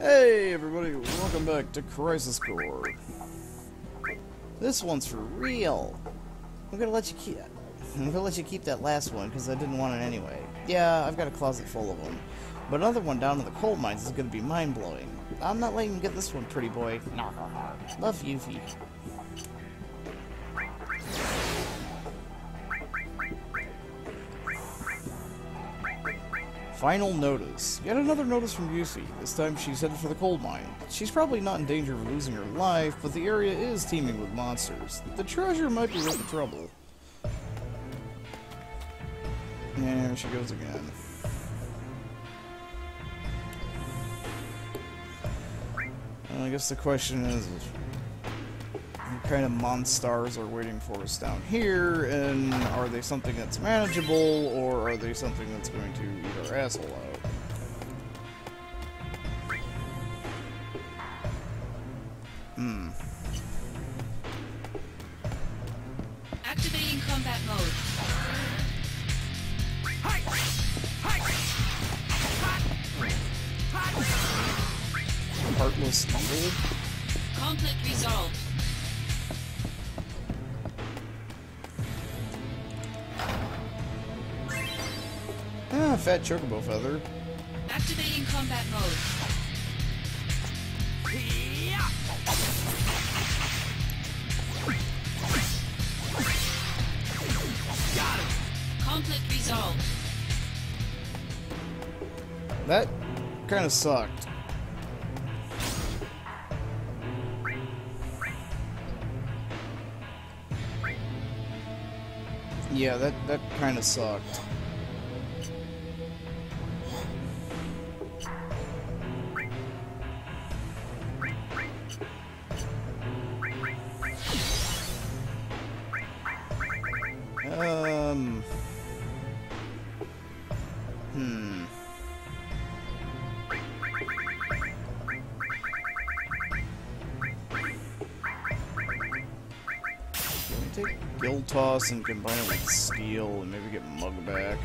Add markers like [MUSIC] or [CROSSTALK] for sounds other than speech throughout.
Hey everybody, welcome back to Crisis Core. This one's for real. I'm gonna let you keep. I'm gonna let you keep that last one because I didn't want it anyway. Yeah, I've got a closet full of them, but another one down in the coal mines is gonna be mind blowing. I'm not letting you get this one, pretty boy. Love Yuffie. Final notice. Yet another notice from Yuffie. This time she's headed for the coal mine. She's probably not in danger of losing her life, but the area is teeming with monsters. The treasure might be in trouble. There she goes again. I guess the question is, kind of monsters are waiting for us down here, and are they something that's manageable, or are they something that's going to eat our asshole out? Hmm. Activating combat mode. Heartless Needle? Conflict resolved. Fat chocobo feather. Activating combat mode. Conflict resolved. That kind of sucked. Yeah, that, that kind of sucked. Toss and combine it with Steal and maybe get Mug back?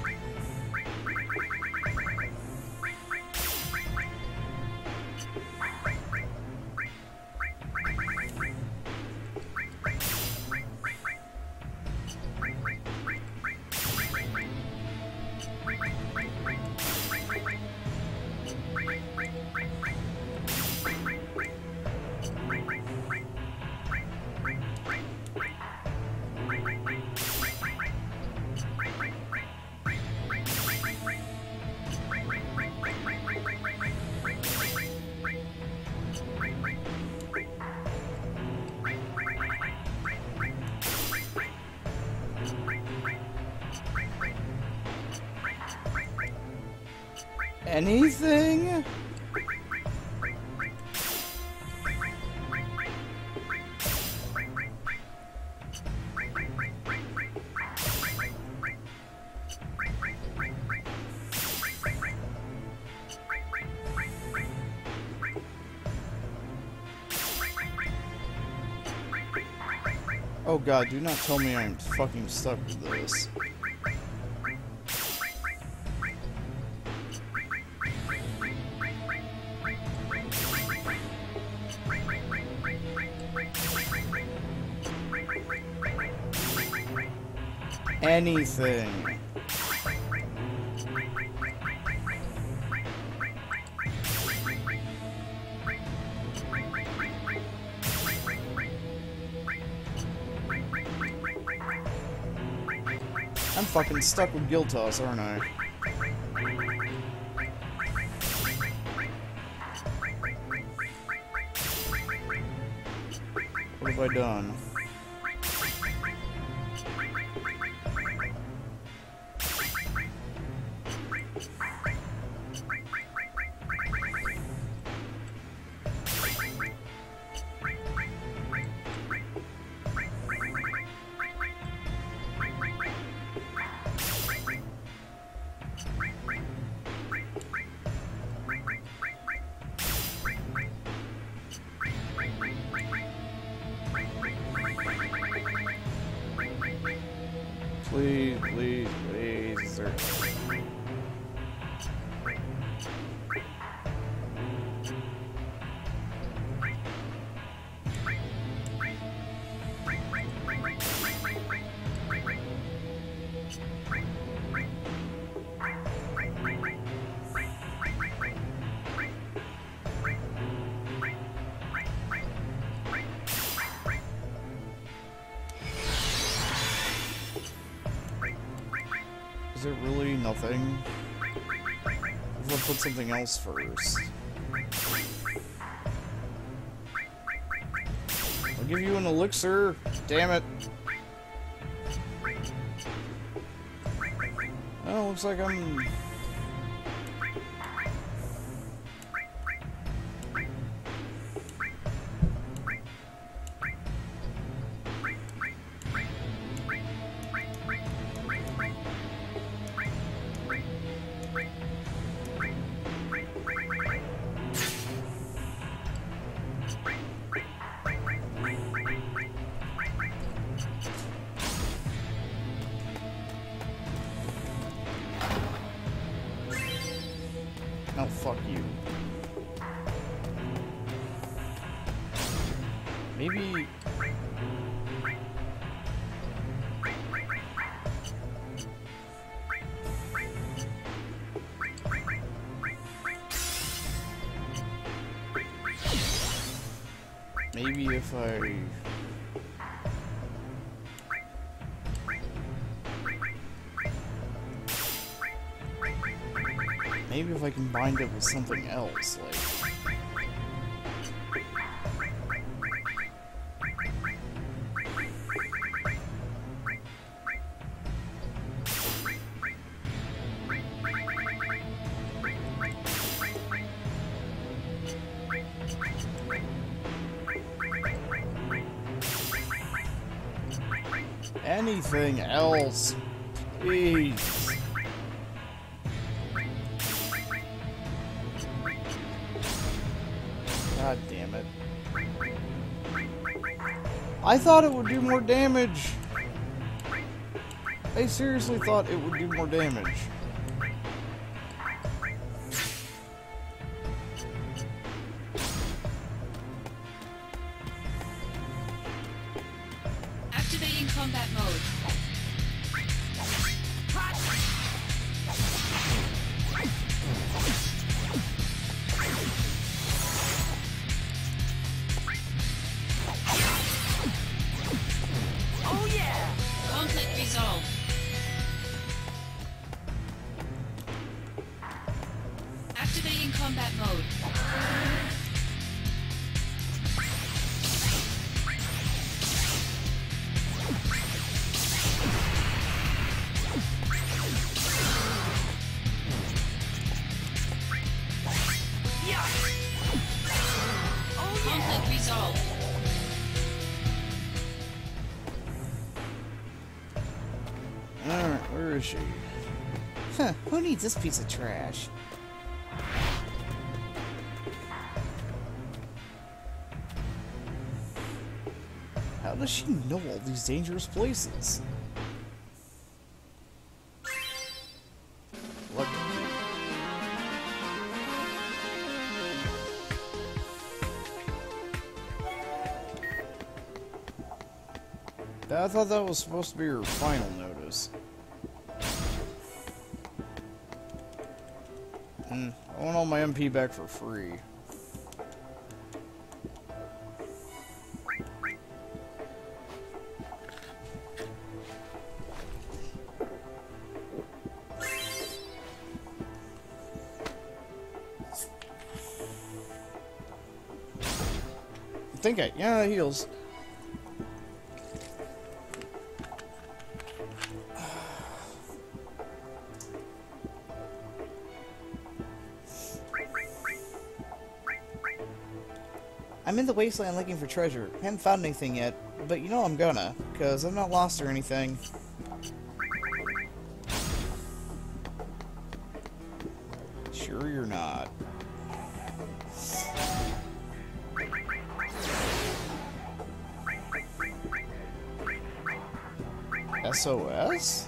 Anything? Oh god, do not tell me I'm fucking stuck with this. Anything. I'm fucking stuck with Gil Toss, aren't I? What have I done? Please, If I put something else first. I'll give you an elixir. Damn it. Oh, looks like I'm... Maybe if I... Maybe if I combined it with something else, like... thought it would do more damage. I seriously thought it would do more damage. Activating combat mode. Who needs this piece of trash? How does she know all these dangerous places? I thought that was supposed to be her final notice. All my MP back for free. I think I, yeah, heals. I'm in the wasteland looking for treasure. Haven't found anything yet, but you know I'm gonna, because I'm not lost or anything. Sure you're not. SOS?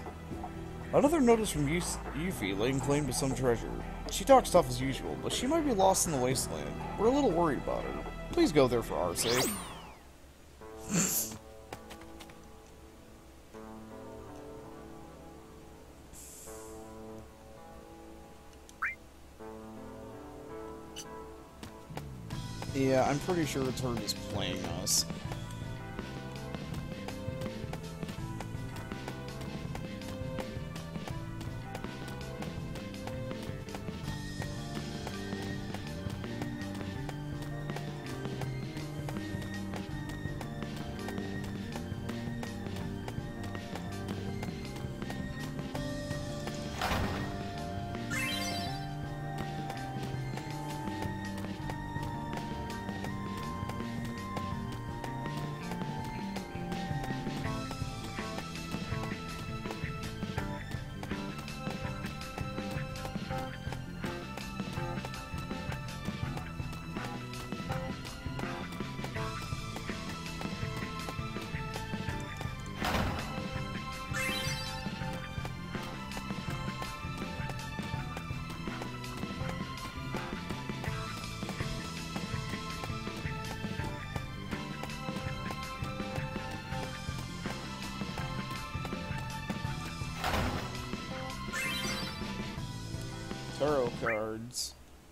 Another notice from Yuf- Yuffie laying claim to some treasure. She talks tough as usual, but she might be lost in the wasteland. We're a little worried about her. Please go there for our sake. yeah, I'm pretty sure Return is playing us.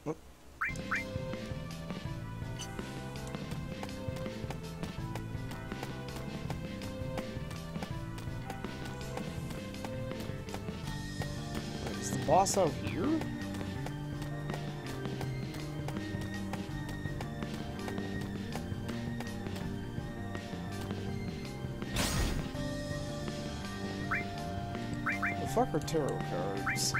Wait, is the boss out here? The fuck are tarot cards?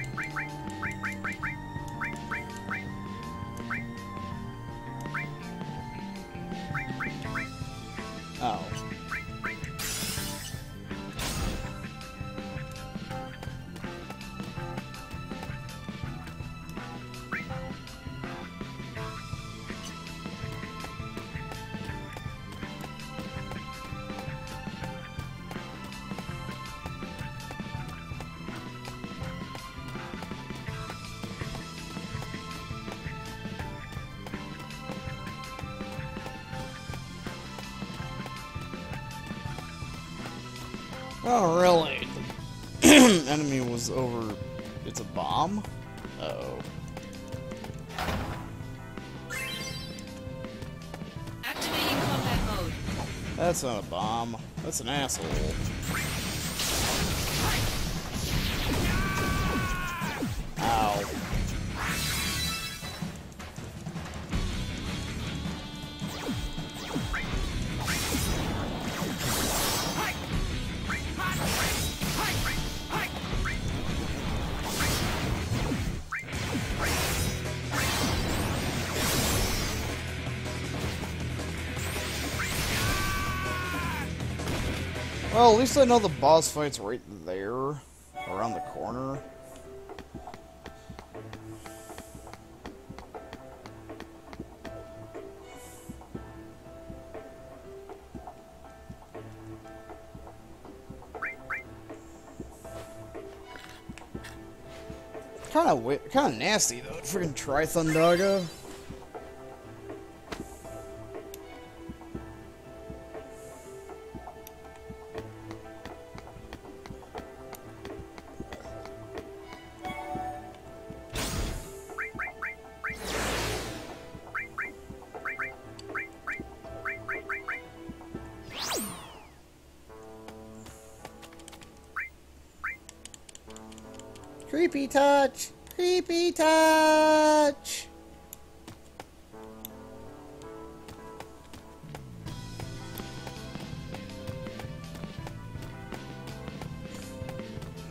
Oh, really? The [CLEARS THROAT] enemy was over. It's a bomb? Uh oh. Activating combat mode. That's not a bomb. That's an asshole. Well, at least I know the boss fight's right there, around the corner. Kind of, kind of nasty though. Freaking Trithundaga. Creepy touch! Creepy touch!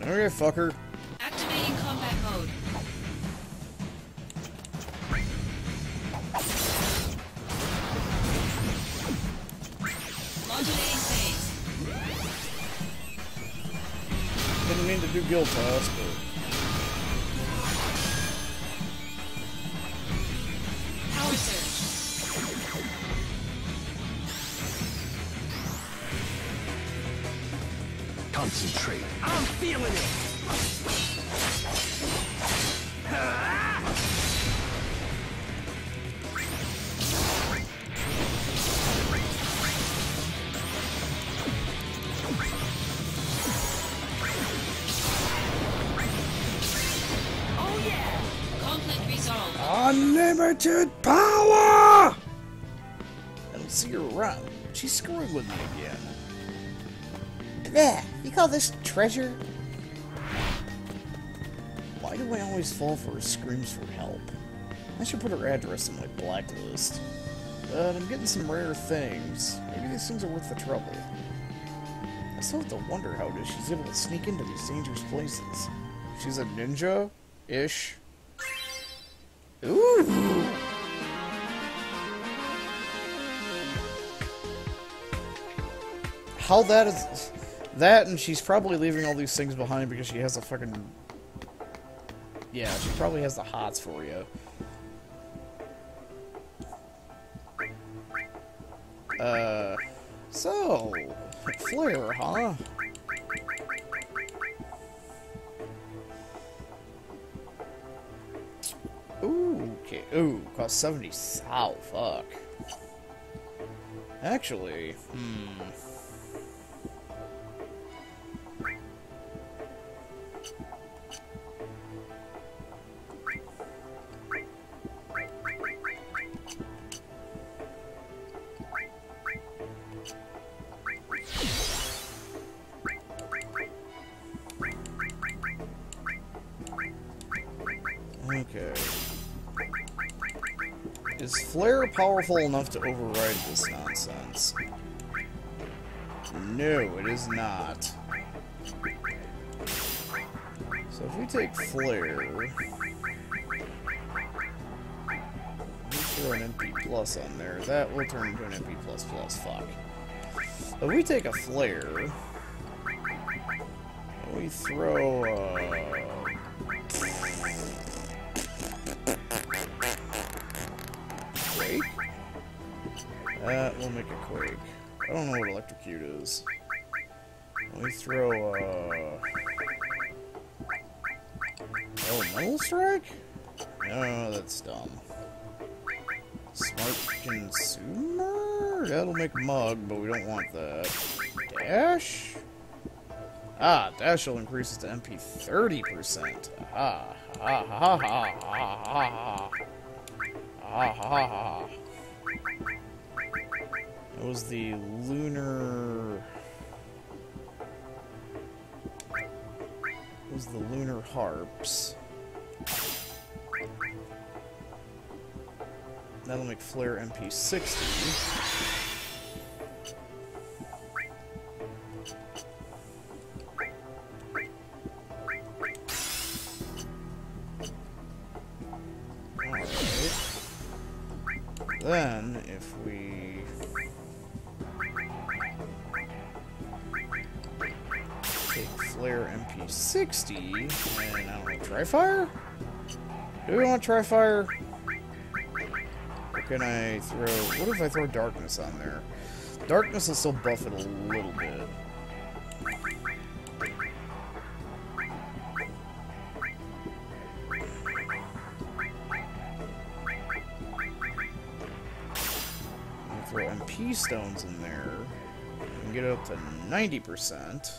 Okay, fucker. Activating combat mode. Modulating phase. Didn't mean to do gil toss, but... Unlimited power! I don't see her around. She's screwing with me again. Bleh, you call this treasure? Why do I always fall for her screams for help? I should put her address in my blacklist. But I'm getting some rare things. Maybe these things are worth the trouble. I still have to wonder how it is she's able to sneak into these dangerous places. She's a ninja? Ish. Ooh! How that is... That, and she's probably leaving all these things behind because she has a fucking... Yeah, she probably has the hots for you. Uh... So... Flare, huh? Cost 70 south. Fuck. Actually, hmm. Powerful enough to override this nonsense? No, it is not. So if we take Flare... We throw an MP plus on there, that will turn into an MP plus plus, fuck. If we take a Flare... We throw, uh... That will make a Quake. I don't know what Electrocute is. Let me throw, uh... Elemental Strike? No, that's dumb. Smart Consumer? That'll make Mug, but we don't want that. Dash? Ah, Dash will increase to MP 30%. Ah, ha ha ha ha ha ha. Ah ha ha it was the lunar... It was the lunar harps. That'll make Flare MP60. Tri-Fire? Do we want Tri-Fire? Or can I throw... What if I throw Darkness on there? Darkness will still buff it a little bit. Throw MP stones in there and get it up to 90%.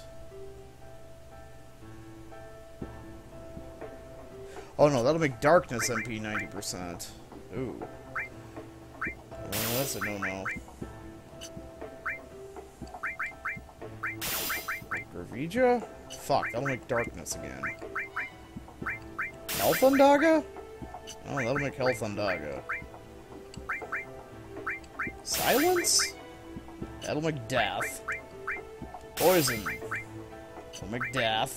Oh no, that'll make darkness MP 90%. Ooh. Well, that's a no-no. Gravija? Fuck, that'll make darkness again. Health Undaga? Oh, that'll make Health Undaga. Silence? That'll make death. Poison. That'll make death.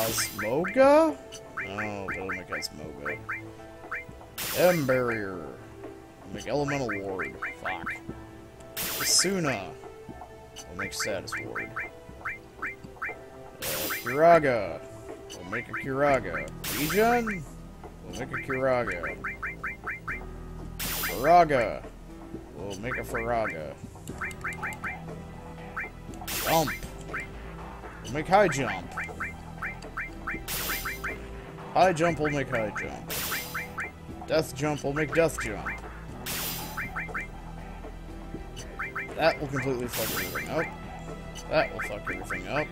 Osmoga? Oh, that'll make Osmoga. M Barrier. Make Elemental Ward. Fuck. Esuna. Will make Status Ward. Uh, Kiraga. Make a Kiraga. Will make a Kiraga. Faraga. Make a Faraga. Jump. Make High Jump. High Jump will make High Jump. Death Jump will make Death Jump. That will completely fuck everything up. That will fuck everything up.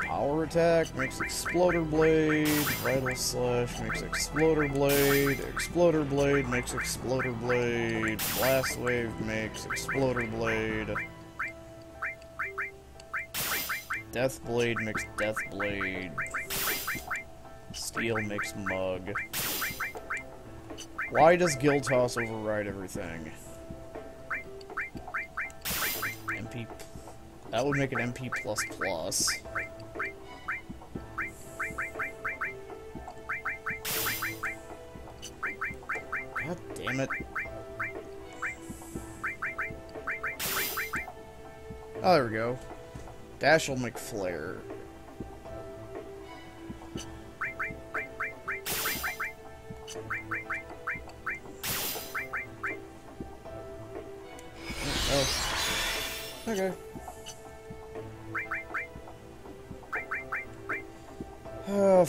Power Attack makes Exploder Blade. Vital Slash makes Exploder Blade. Exploder Blade makes Exploder Blade. Blast Wave makes Exploder Blade. Death Blade makes Death Blade. Steal makes Mug. Why does Gil Toss override everything? MP. That would make an MP plus plus. God damn it. Oh, there we go. Dash will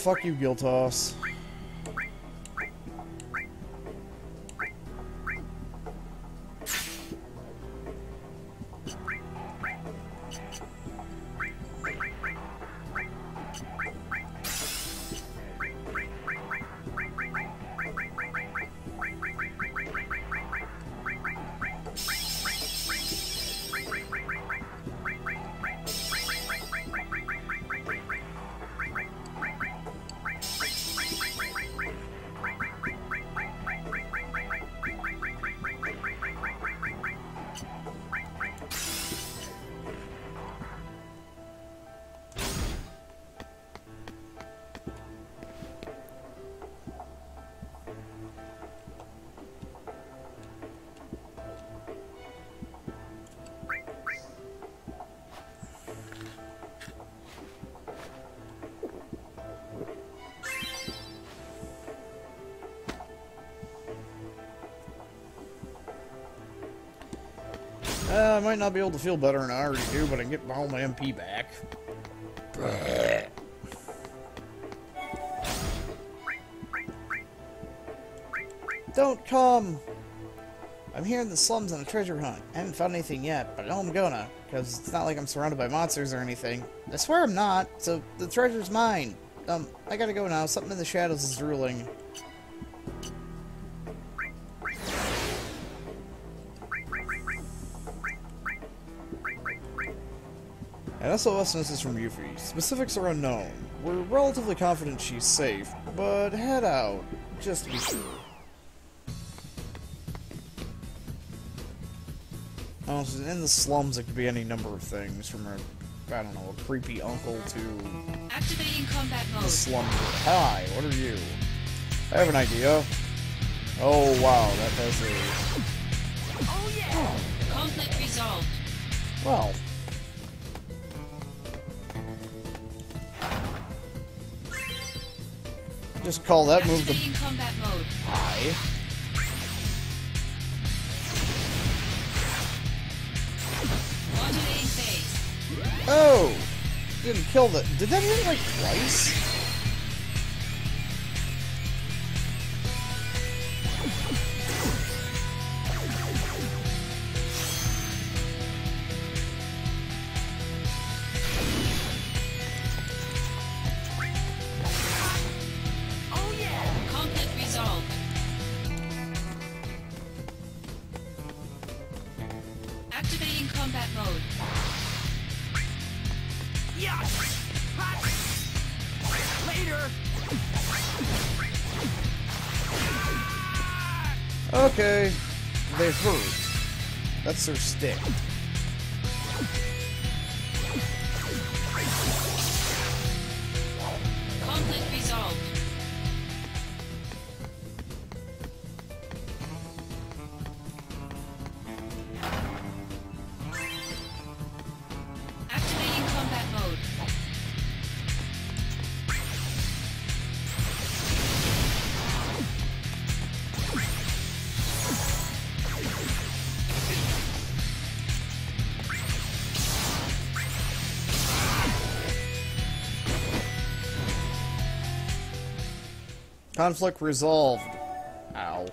fuck you, Gil Toss. I might not be able to feel better than I already do, but I get all my MP back. Don't come! I'm here in the slums on a treasure hunt. I haven't found anything yet, but I know I'm gonna, because it's not like I'm surrounded by monsters or anything. I swear I'm not, so the treasure's mine. Um, I gotta go now. Something in the shadows is drooling. SOS message from Yuffie. Specifics are unknown. We're relatively confident she's safe, but head out, just to be sure. Oh, she's in the slums. It could be any number of things, from a, I don't know, a creepy uncle to Activating combat the mode. slum. Hi, what are you? I have an idea. Oh wow, that has a Oh yeah! Conflict resolved. well. Just call that move the Activating combat mode. Hi. Oh! Didn't kill the. Did that hit like twice? Their stick. Conflict resolved. Ow.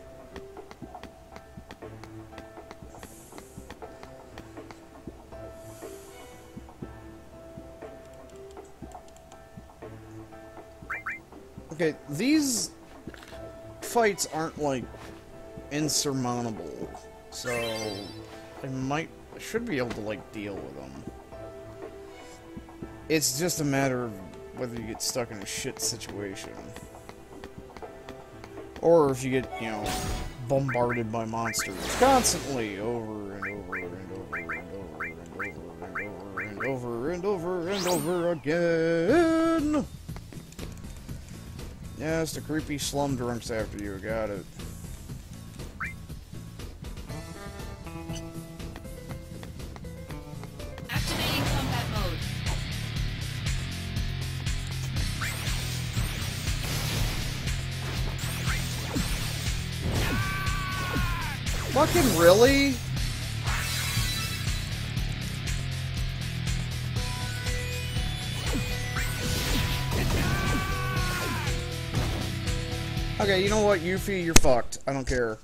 Okay, these fights aren't like insurmountable, so I might I should be able to like deal with them. It's just a matter of whether you get stuck in a shit situation. Or if you get, you know, bombarded by monsters constantly over and over and over and over and over and over and over and over again. Yes, the creepy slum drunks after you. Got it. Fucking really? Okay, you know what, Yuffie, you're fucked. I don't care.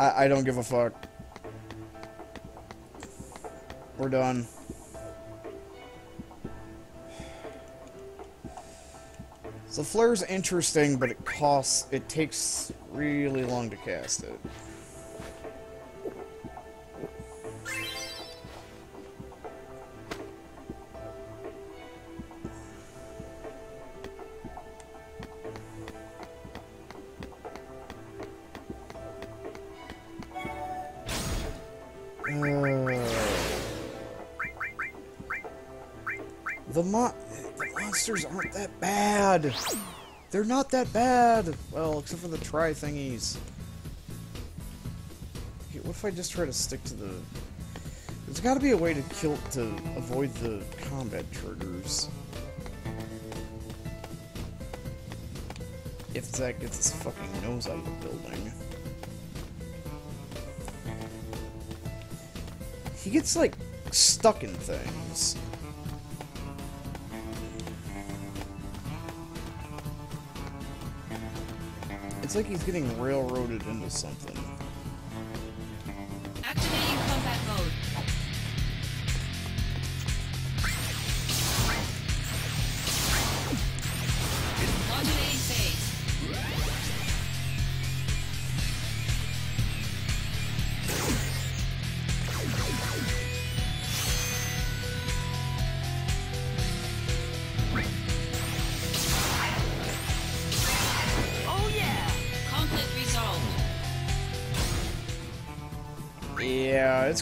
I, I don't give a fuck. We're done. So flare's interesting, but it costs, it takes really long to cast it. Uh, the mon the monsters aren't that bad. They're not that bad. Well, except for the try thingies. Okay, what if I just try to stick to the? There's got to be a way to kill to avoid the combat triggers. If Zack gets his fucking nose out of the building. he gets like stuck in things. It's like he's getting railroaded into something.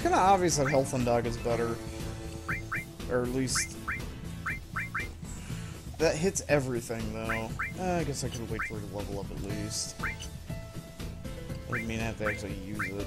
It's kind of obvious that Health Dog is better. Or at least... That hits everything, though. Uh, I guess I could wait for it to level up at least. I didn't mean I have to actually use it.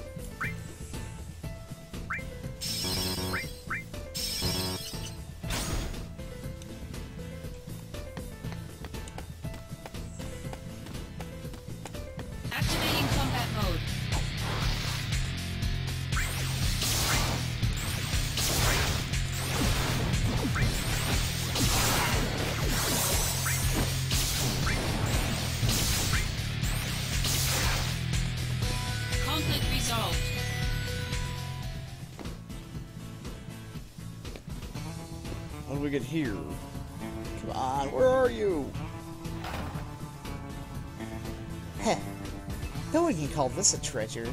This a treasure.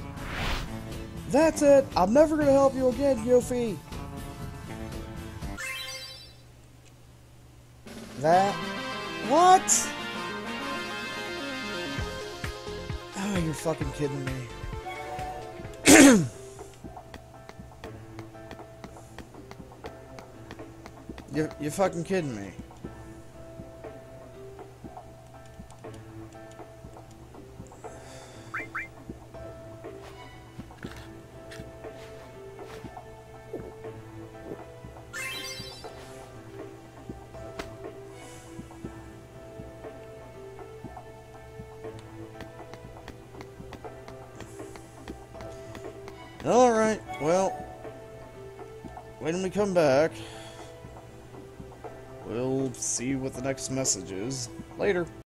That's it! I'm never gonna help you again, Yuffie! That... What? Oh, you're fucking kidding me. [CLEARS THROAT] You you fucking kidding me? Back, we'll see what the next message is. Later.